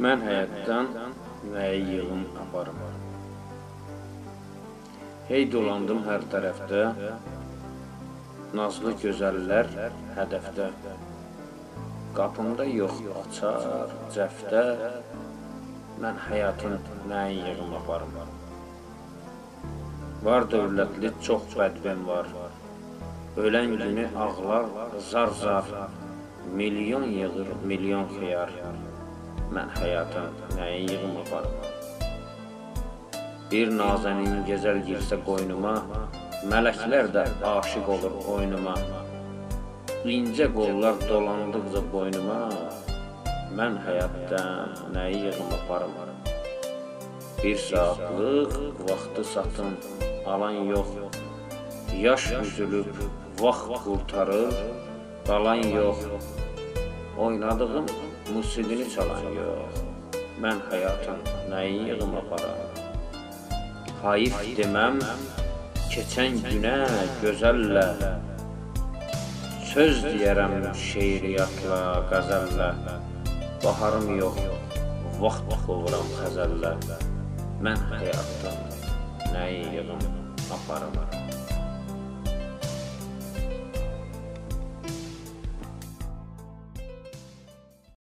Mən həyatdan nəyi yığım aparım? Hey dolandım hər tərəfdə, nazlı gözəllər hədəfdə. Qapımda yox açar, cəftə, mən həyatın nəyi yığım aparım? Var dövlətli çox bədbin var. Ölən günü ağlar zar-zar, milyon yığır, milyon xiyar. Mən həyata nəyi yığım aparım? Bir nazənin gözəl girsə qoynuma, mələklər də aşiq olur oyunuma. İncə qollar dolandıqca boynuma, mən həyatdan nəyi yığım aparım? Bir saatlıq vaxtı satın, alan yox. Yaş üzülüb vaxt qurtarır, qalan yox. Oynadığım musiqini çalan yox. Mən həyatın nəyi yığım aparam? Hayif deməm, keçən günə gözəllə. Söz deyərəm şeiriyyatla, qəzəllə. Baharım yox, vaxt qovuram xəzəllə. Mən həyatdan nəyi yığım aparım?